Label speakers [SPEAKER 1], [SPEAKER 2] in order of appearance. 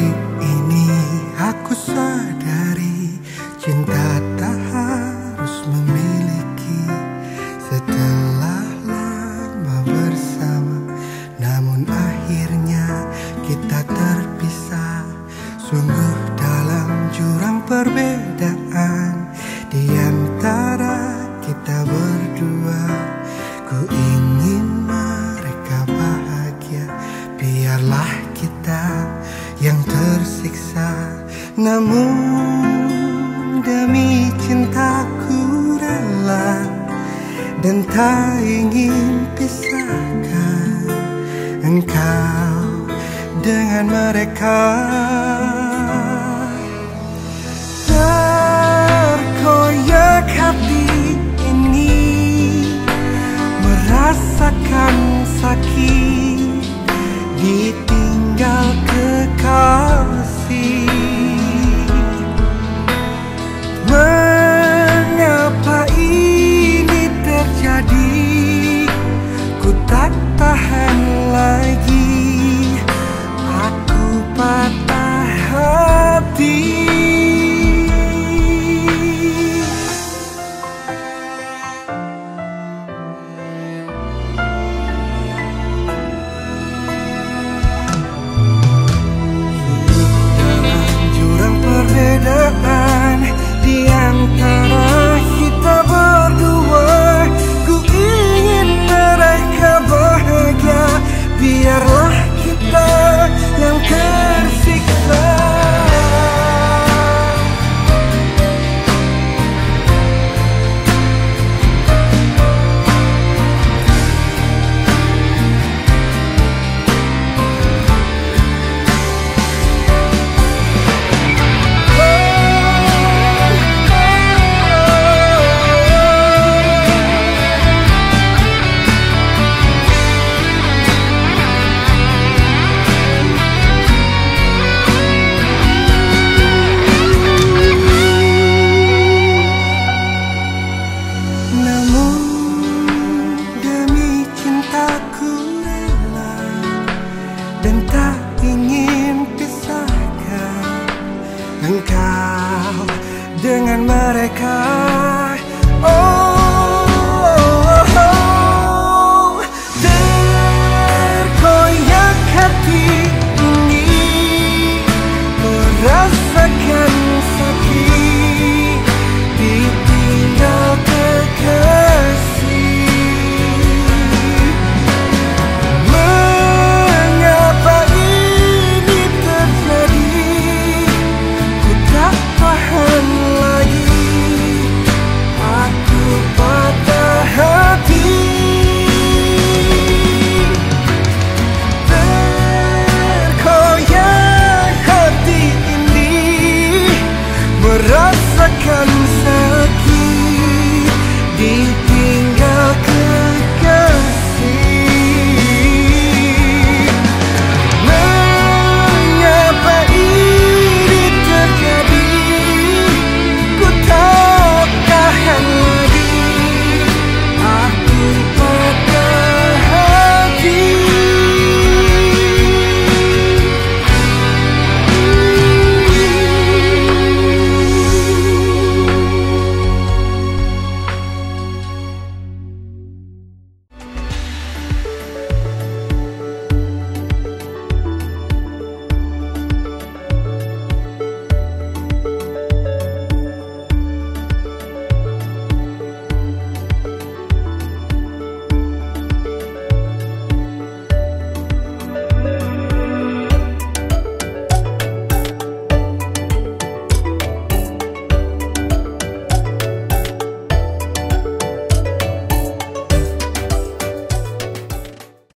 [SPEAKER 1] Hari ini aku sadari cinta tak harus memiliki. Setelah lama bersama Namun akhirnya kita terpisah. Sungguh dalam jurang perbedaan. Tersiksa. Namun demi cintaku rela Dan tak ingin pisahkan Engkau dengan mereka engkau dengan mereka.